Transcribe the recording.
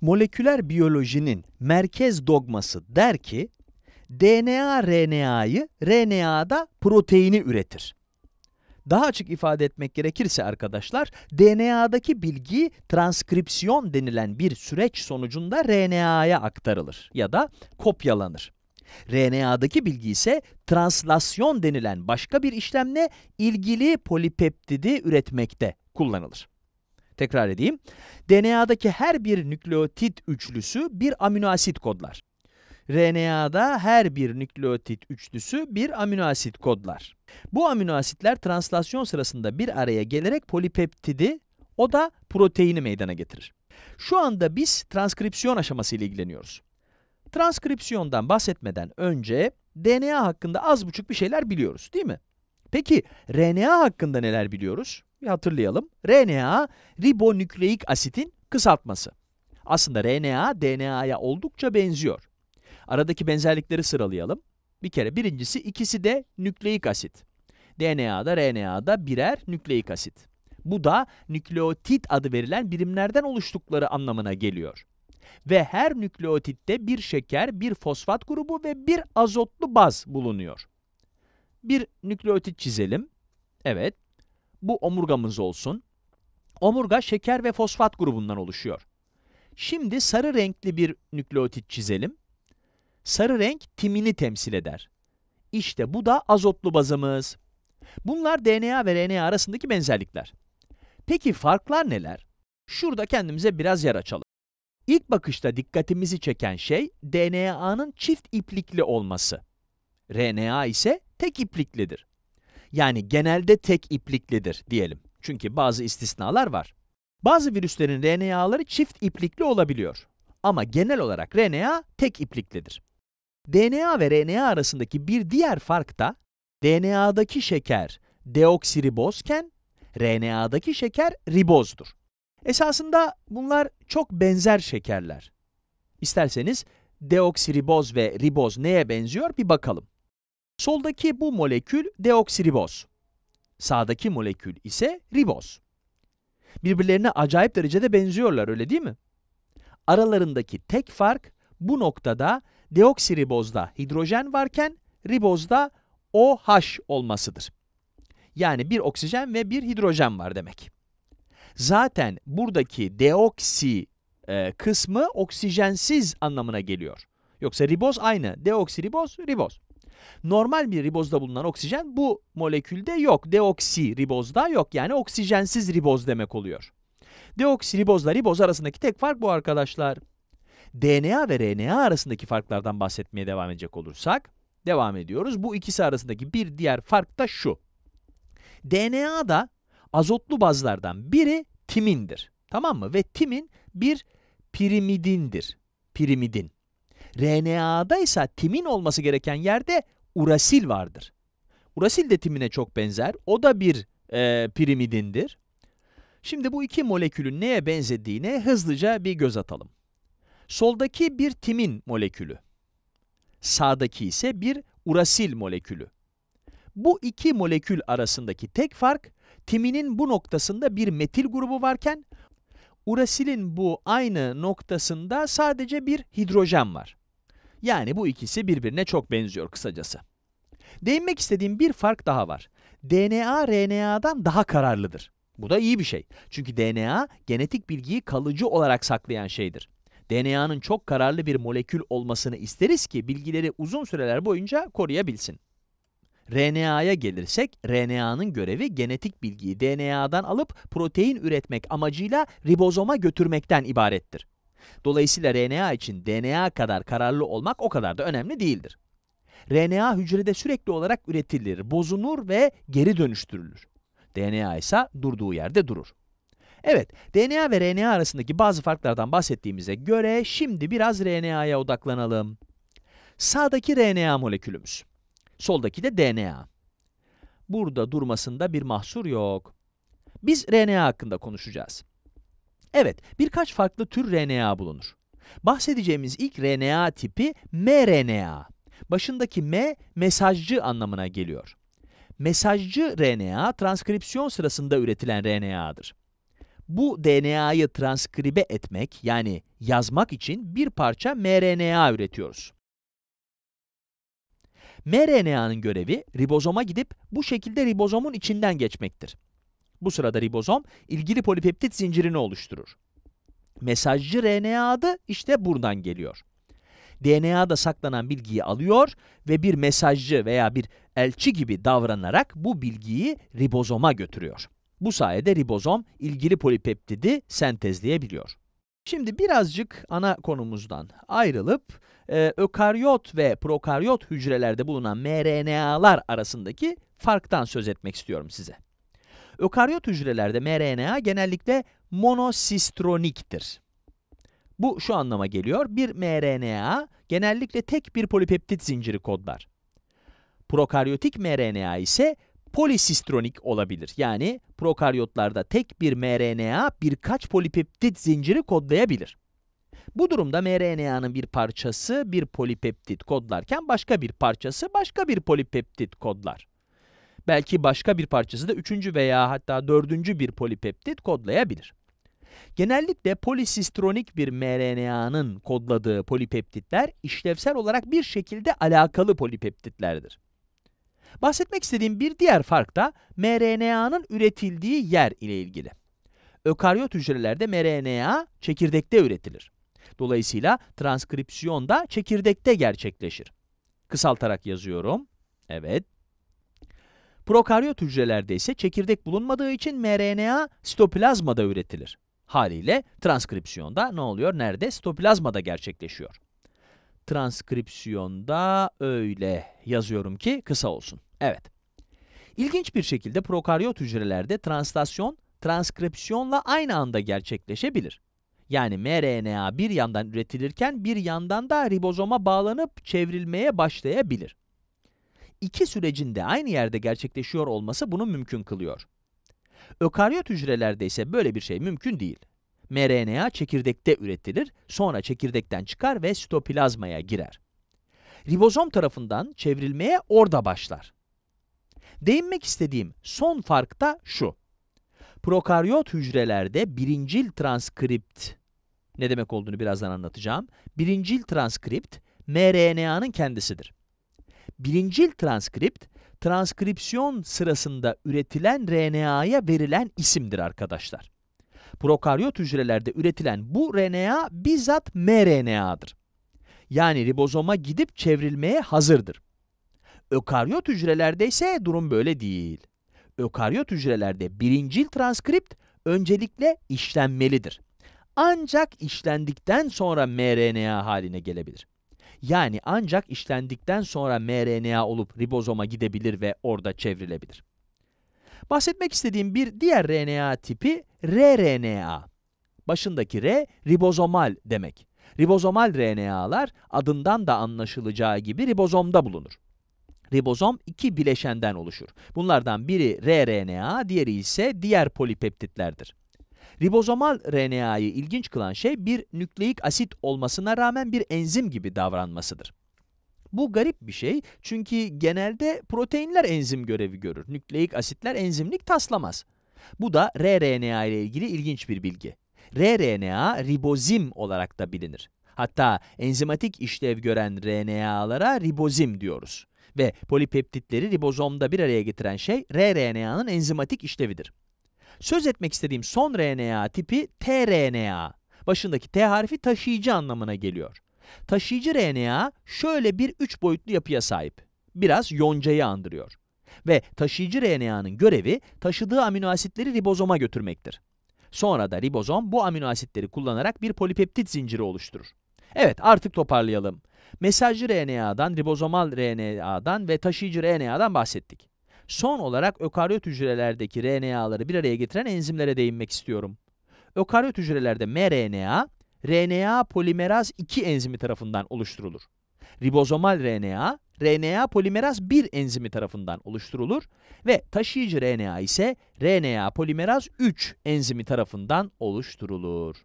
Moleküler biyolojinin merkez dogması der ki, DNA RNA'yı, RNA'da proteini üretir. Daha açık ifade etmek gerekirse arkadaşlar, DNA'daki bilgi transkripsiyon denilen bir süreç sonucunda RNA'ya aktarılır ya da kopyalanır. RNA'daki bilgi ise translasyon denilen başka bir işlemle ilgili polipeptidi üretmekte kullanılır. Tekrar edeyim. DNA'daki her bir nükleotit üçlüsü bir amino asit kodlar. RNA'da her bir nükleotit üçlüsü bir amino asit kodlar. Bu amino asitler translasyon sırasında bir araya gelerek polipeptidi, o da proteini meydana getirir. Şu anda biz transkripsiyon aşaması ile ilgileniyoruz. Transkripsiyondan bahsetmeden önce DNA hakkında az buçuk bir şeyler biliyoruz, değil mi? Peki RNA hakkında neler biliyoruz? Bir hatırlayalım. RNA, ribonükleik asitin kısaltması. Aslında RNA, DNA'ya oldukça benziyor. Aradaki benzerlikleri sıralayalım. Bir kere birincisi ikisi de nükleik asit. DNA'da, RNA'da birer nükleik asit. Bu da nükleotit adı verilen birimlerden oluştukları anlamına geliyor. Ve her nükleotitte bir şeker, bir fosfat grubu ve bir azotlu baz bulunuyor. Bir nükleotit çizelim. Evet, bu omurgamız olsun. Omurga şeker ve fosfat grubundan oluşuyor. Şimdi sarı renkli bir nükleotit çizelim. Sarı renk timini temsil eder. İşte bu da azotlu bazımız. Bunlar DNA ve RNA arasındaki benzerlikler. Peki farklar neler? Şurada kendimize biraz yer açalım. İlk bakışta dikkatimizi çeken şey DNA'nın çift iplikli olması. RNA ise tek ipliklidir. Yani genelde tek ipliklidir diyelim. Çünkü bazı istisnalar var. Bazı virüslerin RNA'ları çift iplikli olabiliyor. Ama genel olarak RNA tek ipliklidir. DNA ve RNA arasındaki bir diğer fark da DNA'daki şeker deoksiribozken RNA'daki şeker ribozdur. Esasında bunlar çok benzer şekerler. İsterseniz deoksiriboz ve riboz neye benziyor bir bakalım. Soldaki bu molekül deoksiriboz. Sağdaki molekül ise riboz. Birbirlerine acayip derecede benziyorlar öyle değil mi? Aralarındaki tek fark bu noktada deoksiribozda hidrojen varken ribozda OH olmasıdır. Yani bir oksijen ve bir hidrojen var demek. Zaten buradaki deoksi e, kısmı oksijensiz anlamına geliyor. Yoksa riboz aynı. Deoksiriboz, riboz. Normal bir ribozda bulunan oksijen bu molekülde yok. Deoksi ribozda yok. Yani oksijensiz riboz demek oluyor. Deoksiribozla riboz arasındaki tek fark bu arkadaşlar. DNA ve RNA arasındaki farklardan bahsetmeye devam edecek olursak, devam ediyoruz. Bu ikisi arasındaki bir diğer fark da şu. DNA'da azotlu bazlardan biri timindir. Tamam mı? Ve timin bir pirimidindir. Pirimidin. RNA'da ise timin olması gereken yerde urasil vardır. Urasil de timine çok benzer. O da bir e, pirimidindir. Şimdi bu iki molekülün neye benzediğine hızlıca bir göz atalım. Soldaki bir timin molekülü. Sağdaki ise bir urasil molekülü. Bu iki molekül arasındaki tek fark, timinin bu noktasında bir metil grubu varken, urasilin bu aynı noktasında sadece bir hidrojen var. Yani bu ikisi birbirine çok benziyor kısacası. Değinmek istediğim bir fark daha var. DNA RNA'dan daha kararlıdır. Bu da iyi bir şey. Çünkü DNA genetik bilgiyi kalıcı olarak saklayan şeydir. DNA'nın çok kararlı bir molekül olmasını isteriz ki bilgileri uzun süreler boyunca koruyabilsin. RNA'ya gelirsek, RNA'nın görevi genetik bilgiyi DNA'dan alıp protein üretmek amacıyla ribozoma götürmekten ibarettir. Dolayısıyla RNA için DNA kadar kararlı olmak o kadar da önemli değildir. RNA hücrede sürekli olarak üretilir, bozunur ve geri dönüştürülür. DNA ise durduğu yerde durur. Evet, DNA ve RNA arasındaki bazı farklardan bahsettiğimize göre şimdi biraz RNA'ya odaklanalım. Sağdaki RNA molekülümüz. Soldaki de DNA. Burada durmasında bir mahsur yok. Biz RNA hakkında konuşacağız. Evet, birkaç farklı tür RNA bulunur. Bahsedeceğimiz ilk RNA tipi mRNA. Başındaki M, mesajcı anlamına geliyor. Mesajcı RNA, transkripsiyon sırasında üretilen RNA'dır. bu DNA'yı transkribe etmek yani yazmak için bir parça mRNA üretiyoruz. mRNA'nın görevi ribozoma gidip bu şekilde ribozomun içinden geçmektir. Bu sırada ribozom ilgili polipeptit zincirini oluşturur. Mesajcı RNA adı işte buradan geliyor. DNA'da saklanan bilgiyi alıyor ve bir mesajcı veya bir elçi gibi davranarak bu bilgiyi ribozoma götürüyor. Bu sayede ribozom ilgili polipeptidi sentezleyebiliyor. Şimdi birazcık ana konumuzdan ayrılıp e, ökaryot ve prokaryot hücrelerde bulunan mRNA'lar arasındaki farktan söz etmek istiyorum size. Ökaryot hücrelerde mRNA genellikle monosistroniktir. Bu şu anlama geliyor, bir mRNA genellikle tek bir polipeptit zinciri kodlar. Prokaryotik mRNA ise polisistronik olabilir. Yani prokaryotlarda tek bir mRNA birkaç polipeptit zinciri kodlayabilir. Bu durumda mRNA'nın bir parçası bir polipeptit kodlarken başka bir parçası başka bir polipeptit kodlar. Belki başka bir parçası da üçüncü veya hatta dördüncü bir polipeptit kodlayabilir. Genellikle polisistronik bir mRNA'nın kodladığı polipeptitler işlevsel olarak bir şekilde alakalı polipeptitlerdir. Bahsetmek istediğim bir diğer fark da mRNA'nın üretildiği yer ile ilgili. Ökaryot hücrelerde mRNA çekirdekte üretilir. Dolayısıyla transkripsiyon da çekirdekte gerçekleşir. Kısaltarak yazıyorum. Evet. Prokaryot hücrelerde ise çekirdek bulunmadığı için mRNA sitoplazmada üretilir. Haliyle transkripsiyonda ne oluyor? Nerede? Sitoplazmada gerçekleşiyor. Transkripsiyonda öyle yazıyorum ki kısa olsun. Evet. İlginç bir şekilde prokaryot hücrelerde translasyon, transkripsiyonla aynı anda gerçekleşebilir. Yani mRNA bir yandan üretilirken bir yandan da ribozoma bağlanıp çevrilmeye başlayabilir. İki sürecin de aynı yerde gerçekleşiyor olması bunu mümkün kılıyor. Ökaryot hücrelerde ise böyle bir şey mümkün değil. mRNA çekirdekte üretilir, sonra çekirdekten çıkar ve sitoplazmaya girer. Ribozom tarafından çevrilmeye orada başlar. Değinmek istediğim son fark da şu. Prokaryot hücrelerde birincil transkript, ne demek olduğunu birazdan anlatacağım. Birincil transkript, mRNA'nın kendisidir. Birincil transkript, transkripsiyon sırasında üretilen RNA'ya verilen isimdir arkadaşlar. Prokaryot hücrelerde üretilen bu RNA bizzat mRNA'dır. Yani ribozoma gidip çevrilmeye hazırdır. Ökaryot hücrelerde ise durum böyle değil. Ökaryot hücrelerde birincil transkript öncelikle işlenmelidir. Ancak işlendikten sonra mRNA haline gelebilir. Yani ancak işlendikten sonra mRNA olup ribozoma gidebilir ve orada çevrilebilir. Bahsetmek istediğim bir diğer RNA tipi rRNA. Başındaki R, ribozomal demek. Ribozomal RNA'lar adından da anlaşılacağı gibi ribozomda bulunur. Ribozom iki bileşenden oluşur. Bunlardan biri rRNA, diğeri ise diğer polipeptitlerdir. Ribozomal RNA'yı ilginç kılan şey bir nükleik asit olmasına rağmen bir enzim gibi davranmasıdır. Bu garip bir şey çünkü genelde proteinler enzim görevi görür. Nükleik asitler enzimlik taslamaz. Bu da rRNA ile ilgili ilginç bir bilgi. rRNA ribozim olarak da bilinir. Hatta enzimatik işlev gören RNA'lara ribozim diyoruz. Ve polipeptitleri ribozomda bir araya getiren şey rRNA'nın enzimatik işlevidir. Söz etmek istediğim son RNA tipi tRNA. Başındaki T harfi taşıyıcı anlamına geliyor. Taşıyıcı RNA şöyle bir üç boyutlu yapıya sahip. Biraz yoncayı andırıyor. Ve taşıyıcı RNA'nın görevi taşıdığı amino asitleri ribozoma götürmektir. Sonra da ribozom bu amino asitleri kullanarak bir polipeptit zinciri oluşturur. Evet, artık toparlayalım. Mesajcı RNA'dan, ribozomal RNA'dan ve taşıyıcı RNA'dan bahsettik. Son olarak ökaryot hücrelerdeki RNA'ları bir araya getiren enzimlere değinmek istiyorum. Ökaryot hücrelerde mRNA, RNA polimeraz 2 enzimi tarafından oluşturulur. Ribozomal RNA, RNA polimeraz 1 enzimi tarafından oluşturulur ve taşıyıcı RNA ise RNA polimeraz 3 enzimi tarafından oluşturulur.